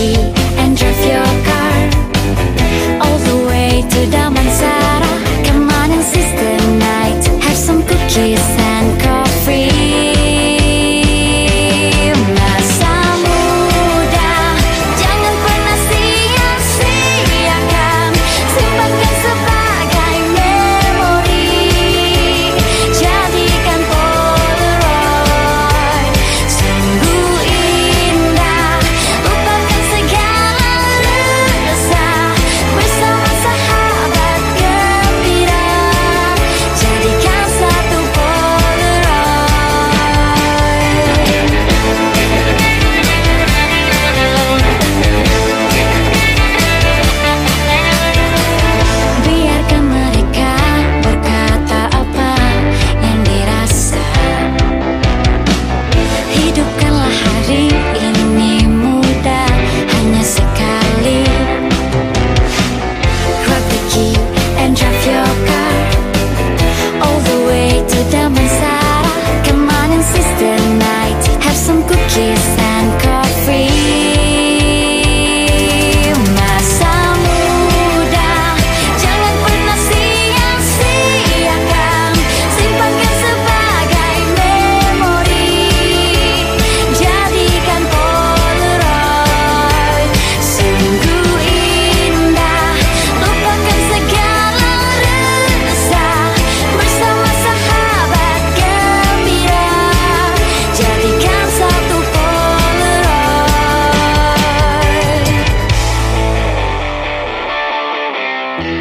see